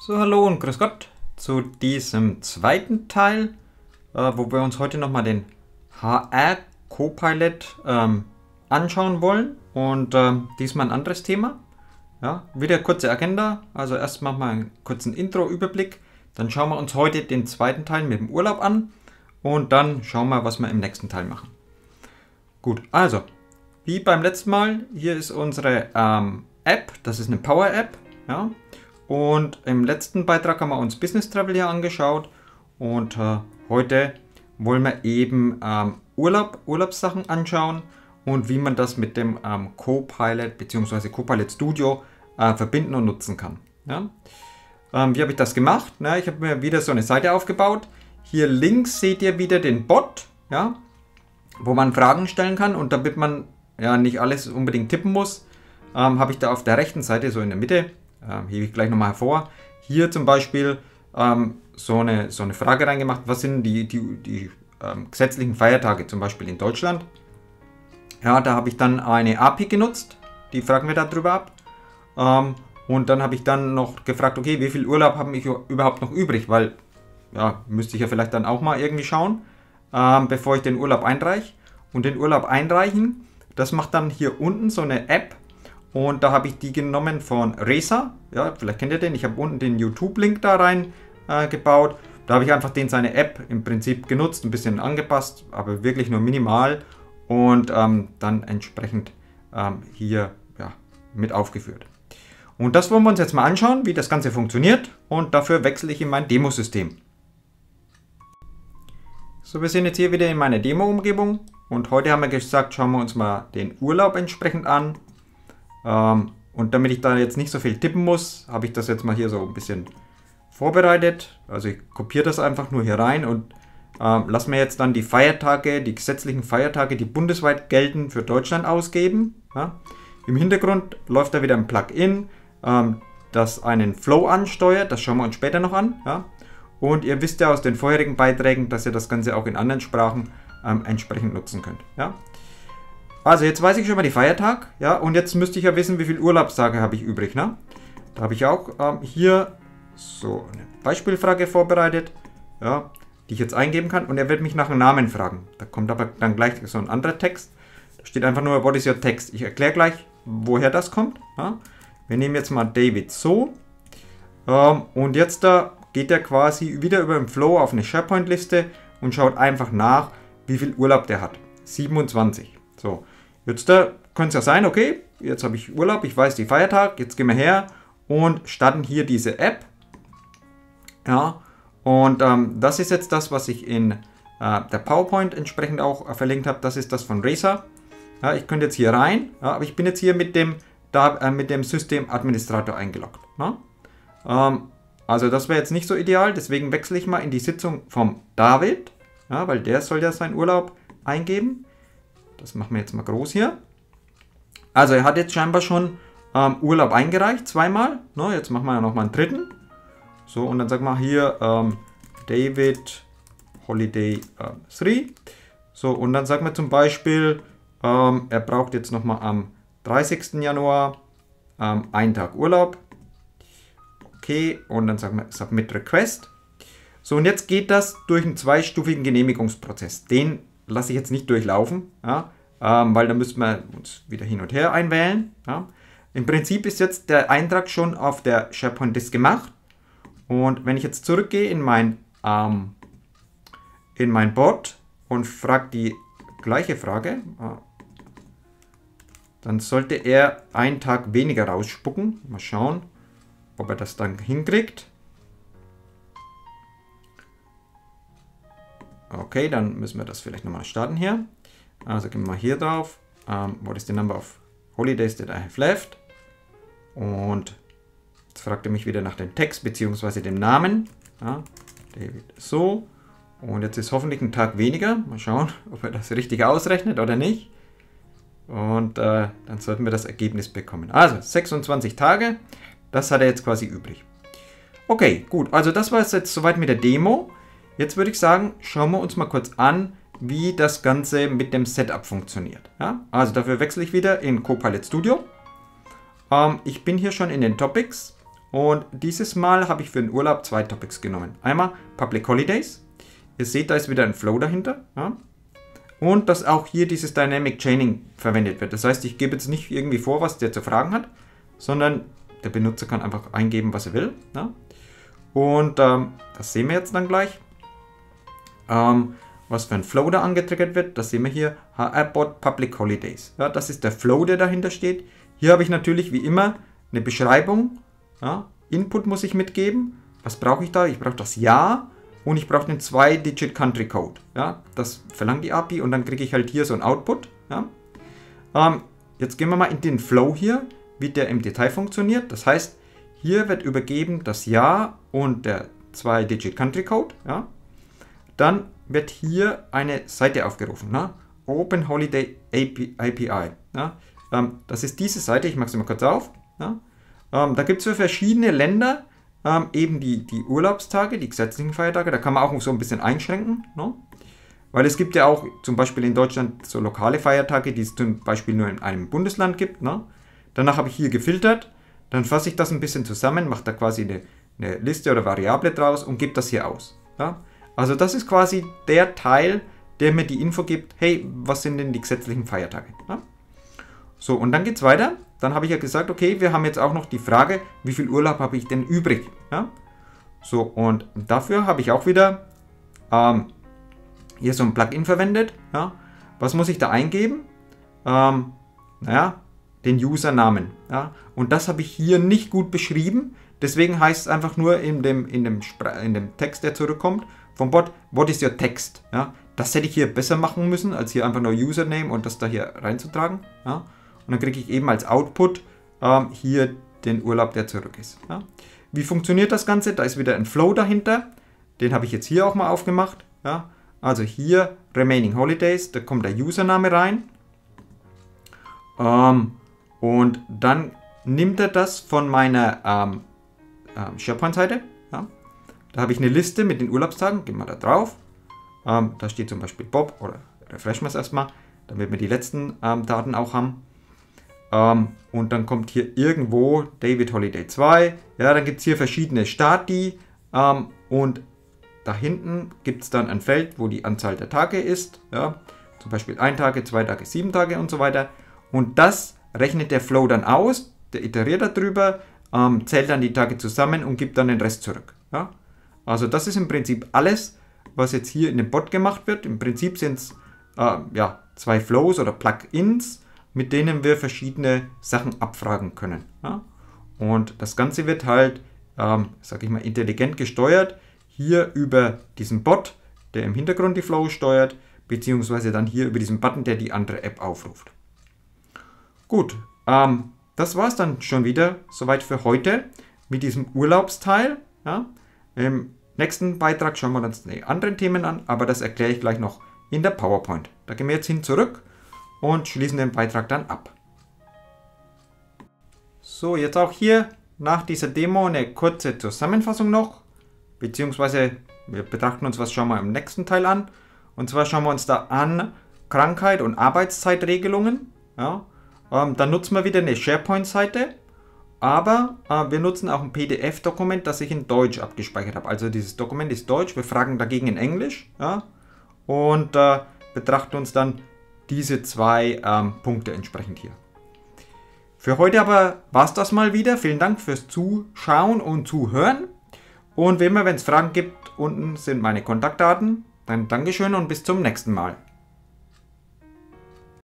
So, hallo und grüß Gott zu diesem zweiten Teil, äh, wo wir uns heute nochmal den HR Copilot ähm, anschauen wollen. Und ähm, diesmal ein anderes Thema. Ja, wieder kurze Agenda, also erst machen wir einen kurzen Intro-Überblick, dann schauen wir uns heute den zweiten Teil mit dem Urlaub an. Und dann schauen wir, was wir im nächsten Teil machen. Gut, also, wie beim letzten Mal, hier ist unsere ähm, App, das ist eine Power-App, ja, und im letzten Beitrag haben wir uns Business Travel hier angeschaut und äh, heute wollen wir eben ähm, Urlaub, Urlaubssachen anschauen und wie man das mit dem ähm, Copilot bzw. Copilot Studio äh, verbinden und nutzen kann. Ja? Ähm, wie habe ich das gemacht? Na, ich habe mir wieder so eine Seite aufgebaut. Hier links seht ihr wieder den Bot, ja, wo man Fragen stellen kann und damit man ja nicht alles unbedingt tippen muss, ähm, habe ich da auf der rechten Seite, so in der Mitte, ähm, hebe ich gleich nochmal hervor. Hier zum Beispiel ähm, so, eine, so eine Frage reingemacht, was sind die, die, die ähm, gesetzlichen Feiertage zum Beispiel in Deutschland. Ja, da habe ich dann eine API genutzt, die fragen wir darüber ab. Ähm, und dann habe ich dann noch gefragt, okay, wie viel Urlaub habe ich überhaupt noch übrig, weil ja, müsste ich ja vielleicht dann auch mal irgendwie schauen, ähm, bevor ich den Urlaub einreiche. Und den Urlaub einreichen, das macht dann hier unten so eine App, und da habe ich die genommen von Resa. Ja, vielleicht kennt ihr den. Ich habe unten den YouTube-Link da rein äh, gebaut. Da habe ich einfach den seine App im Prinzip genutzt, ein bisschen angepasst, aber wirklich nur minimal. Und ähm, dann entsprechend ähm, hier ja, mit aufgeführt. Und das wollen wir uns jetzt mal anschauen, wie das Ganze funktioniert. Und dafür wechsle ich in mein Demosystem. So, wir sind jetzt hier wieder in meiner Demo-Umgebung. Und heute haben wir gesagt, schauen wir uns mal den Urlaub entsprechend an. Ähm, und damit ich da jetzt nicht so viel tippen muss, habe ich das jetzt mal hier so ein bisschen vorbereitet. Also ich kopiere das einfach nur hier rein und ähm, lasse mir jetzt dann die Feiertage, die gesetzlichen Feiertage, die bundesweit gelten, für Deutschland ausgeben. Ja. Im Hintergrund läuft da wieder ein Plugin, ähm, das einen Flow ansteuert. Das schauen wir uns später noch an. Ja. Und ihr wisst ja aus den vorherigen Beiträgen, dass ihr das Ganze auch in anderen Sprachen ähm, entsprechend nutzen könnt. Ja. Also jetzt weiß ich schon mal die Feiertag, ja, und jetzt müsste ich ja wissen, wie viele Urlaubstage habe ich übrig, ne? Da habe ich auch ähm, hier so eine Beispielfrage vorbereitet, ja, die ich jetzt eingeben kann und er wird mich nach einem Namen fragen. Da kommt aber dann gleich so ein anderer Text. Da steht einfach nur, what is your text? Ich erkläre gleich, woher das kommt. Ja. Wir nehmen jetzt mal David so ähm, und jetzt da geht er quasi wieder über den Flow auf eine SharePoint-Liste und schaut einfach nach, wie viel Urlaub der hat. 27. So, jetzt da könnte es ja sein, okay, jetzt habe ich Urlaub, ich weiß die Feiertag, jetzt gehen wir her und starten hier diese App. Ja, und ähm, das ist jetzt das, was ich in äh, der PowerPoint entsprechend auch äh, verlinkt habe. Das ist das von Razer. Ja, ich könnte jetzt hier rein, ja, aber ich bin jetzt hier mit dem, da, äh, mit dem Systemadministrator eingeloggt. Ne? Ähm, also das wäre jetzt nicht so ideal, deswegen wechsle ich mal in die Sitzung vom David, ja, weil der soll ja seinen Urlaub eingeben. Das machen wir jetzt mal groß hier. Also er hat jetzt scheinbar schon ähm, Urlaub eingereicht, zweimal. No, jetzt machen wir ja nochmal einen dritten. So, und dann sagen wir hier ähm, David Holiday 3. Äh, so, und dann sagen wir zum Beispiel, ähm, er braucht jetzt nochmal am 30. Januar ähm, einen Tag Urlaub. Okay, und dann sagen wir Submit Request. So, und jetzt geht das durch einen zweistufigen Genehmigungsprozess. Den lasse ich jetzt nicht durchlaufen, ja, ähm, weil da müssen wir uns wieder hin und her einwählen. Ja. Im Prinzip ist jetzt der Eintrag schon auf der SharePoint Disk gemacht. Und wenn ich jetzt zurückgehe in mein, ähm, in mein Bot und frage die gleiche Frage, dann sollte er einen Tag weniger rausspucken. Mal schauen, ob er das dann hinkriegt. Okay, dann müssen wir das vielleicht nochmal starten hier. Also gehen wir mal hier drauf. Um, what is the number of holidays that I have left? Und jetzt fragt er mich wieder nach dem Text bzw. dem Namen. Ja, David so. Und jetzt ist hoffentlich ein Tag weniger. Mal schauen, ob er das richtig ausrechnet oder nicht. Und äh, dann sollten wir das Ergebnis bekommen. Also 26 Tage, das hat er jetzt quasi übrig. Okay, gut. Also das war es jetzt soweit mit der Demo. Jetzt würde ich sagen, schauen wir uns mal kurz an, wie das Ganze mit dem Setup funktioniert. Ja? Also dafür wechsle ich wieder in Copilot Studio. Ähm, ich bin hier schon in den Topics Und dieses Mal habe ich für den Urlaub zwei Topics genommen. Einmal Public Holidays. Ihr seht, da ist wieder ein Flow dahinter. Ja? Und dass auch hier dieses Dynamic Chaining verwendet wird. Das heißt, ich gebe jetzt nicht irgendwie vor, was der zu fragen hat, sondern der Benutzer kann einfach eingeben, was er will. Ja? Und ähm, das sehen wir jetzt dann gleich. Ähm, was für ein Flow da angetriggert wird, das sehen wir hier. HRBot Public Holidays. Ja, das ist der Flow, der dahinter steht. Hier habe ich natürlich wie immer eine Beschreibung. Ja, Input muss ich mitgeben. Was brauche ich da? Ich brauche das Ja und ich brauche den 2-Digit Country Code. Ja, das verlangt die API und dann kriege ich halt hier so ein Output. Ja. Ähm, jetzt gehen wir mal in den Flow hier, wie der im Detail funktioniert. Das heißt, hier wird übergeben das Ja und der 2-Digit Country Code. Ja. Dann wird hier eine Seite aufgerufen. Ne? Open Holiday API. Ne? Ähm, das ist diese Seite, ich mache sie mal kurz auf. Ne? Ähm, da gibt es für verschiedene Länder ähm, eben die, die Urlaubstage, die gesetzlichen Feiertage. Da kann man auch so ein bisschen einschränken. Ne? Weil es gibt ja auch zum Beispiel in Deutschland so lokale Feiertage, die es zum Beispiel nur in einem Bundesland gibt. Ne? Danach habe ich hier gefiltert. Dann fasse ich das ein bisschen zusammen, mache da quasi eine, eine Liste oder Variable draus und gebe das hier aus. Ja? Also das ist quasi der Teil, der mir die Info gibt, hey, was sind denn die gesetzlichen Feiertage? Ja? So, und dann geht es weiter. Dann habe ich ja gesagt, okay, wir haben jetzt auch noch die Frage, wie viel Urlaub habe ich denn übrig? Ja? So, und dafür habe ich auch wieder ähm, hier so ein Plugin verwendet. Ja? Was muss ich da eingeben? Ähm, naja, den Usernamen. Ja? Und das habe ich hier nicht gut beschrieben. Deswegen heißt es einfach nur in dem, in, dem in dem Text, der zurückkommt, vom Bot, what is your text? Ja? Das hätte ich hier besser machen müssen, als hier einfach nur Username und das da hier reinzutragen. Ja? Und dann kriege ich eben als Output ähm, hier den Urlaub, der zurück ist. Ja? Wie funktioniert das Ganze? Da ist wieder ein Flow dahinter. Den habe ich jetzt hier auch mal aufgemacht. Ja? Also hier Remaining Holidays, da kommt der Username rein. Ähm, und dann nimmt er das von meiner ähm, ähm, SharePoint-Seite. Da habe ich eine Liste mit den Urlaubstagen, gehen wir da drauf. Ähm, da steht zum Beispiel Bob oder refreshen wir es erstmal, damit wir die letzten ähm, Daten auch haben. Ähm, und dann kommt hier irgendwo David Holiday 2. Ja, dann gibt es hier verschiedene Stati ähm, und da hinten gibt es dann ein Feld, wo die Anzahl der Tage ist. Ja, zum Beispiel ein Tage, zwei Tage, sieben Tage und so weiter. Und das rechnet der Flow dann aus, der iteriert darüber, ähm, zählt dann die Tage zusammen und gibt dann den Rest zurück. Ja? Also das ist im Prinzip alles, was jetzt hier in dem Bot gemacht wird. Im Prinzip sind es äh, ja, zwei Flows oder Plugins, mit denen wir verschiedene Sachen abfragen können. Ja? Und das Ganze wird halt, ähm, sage ich mal, intelligent gesteuert. Hier über diesen Bot, der im Hintergrund die Flows steuert, beziehungsweise dann hier über diesen Button, der die andere App aufruft. Gut, ähm, das war es dann schon wieder soweit für heute mit diesem Urlaubsteil. Ja. Im nächsten Beitrag schauen wir uns die anderen Themen an, aber das erkläre ich gleich noch in der PowerPoint. Da gehen wir jetzt hin zurück und schließen den Beitrag dann ab. So, jetzt auch hier nach dieser Demo eine kurze Zusammenfassung noch, beziehungsweise wir betrachten uns was schon mal im nächsten Teil an. Und zwar schauen wir uns da an Krankheit und Arbeitszeitregelungen. Ja. Ähm, dann nutzen wir wieder eine SharePoint-Seite, aber äh, wir nutzen auch ein PDF-Dokument, das ich in Deutsch abgespeichert habe. Also dieses Dokument ist Deutsch, wir fragen dagegen in Englisch ja, und äh, betrachten uns dann diese zwei ähm, Punkte entsprechend hier. Für heute aber war es das mal wieder. Vielen Dank fürs Zuschauen und Zuhören. Und wie immer, wenn es Fragen gibt, unten sind meine Kontaktdaten. Dann Dankeschön und bis zum nächsten Mal.